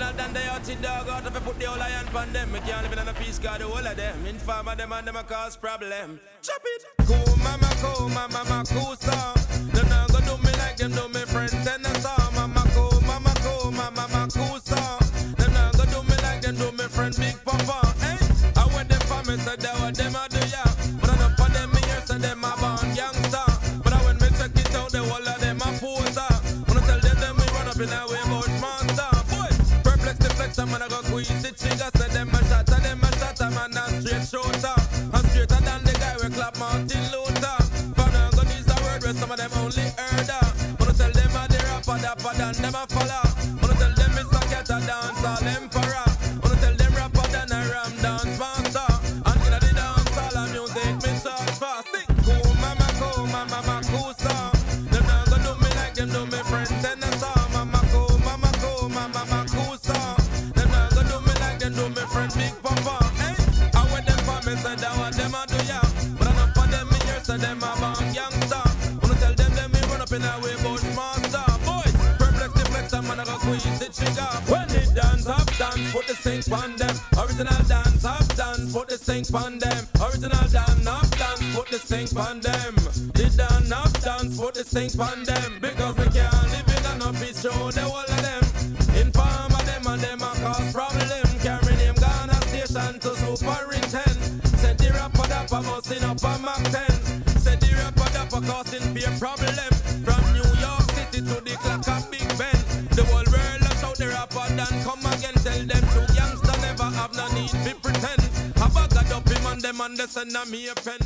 Original than they out dog out if I put the whole iron on them. Me can't live in a peace card, the whole of them. Informer them and them a cause problem. Chop it. Cool mama, cool mama, mama, cool song. Them not gonna do me like them do me friends and the song. Mama, cool mama, cool mama, mama, cool song. Them not gonna do me like them do me friend Big Papa. Hey, I went them for me, so that what them a do ya. But enough for them me hear, so them a born youngster. But when me check it out, the whole of them a poser. When I tell them them we run up in a way gonna squeeze the trigger. Them a shot, them a shot, I'm a straight shooter. I'm straighter than the guy we clap Martin Luther. For now, a word some of them only heard her. I tell them a the rapper, dapper them a follow. I tell them it's a get a dance all me, said that what them a do ya. But enough for them me hear, so them a born youngster. When I tell them them me run up in a way about master. Boys, perplex the flex, I'm gonna go squeeze the trigger. When it dance up, dance, put the sink on them. Original dance up, dance, put the sink on them. Original dance up, dance, put the sink on them. The dance up, dance, put the sink on them. Because we can't live in a no peace show, the whole of them. Rapper busting up a Mac 10. Said the rapper dapper causing fear problem. From New York City to the clock of Big Ben. The whole world a shout the rapper then come again. Tell them true gangster never have no need to pretend. Have a god up him and them and they send me a pen.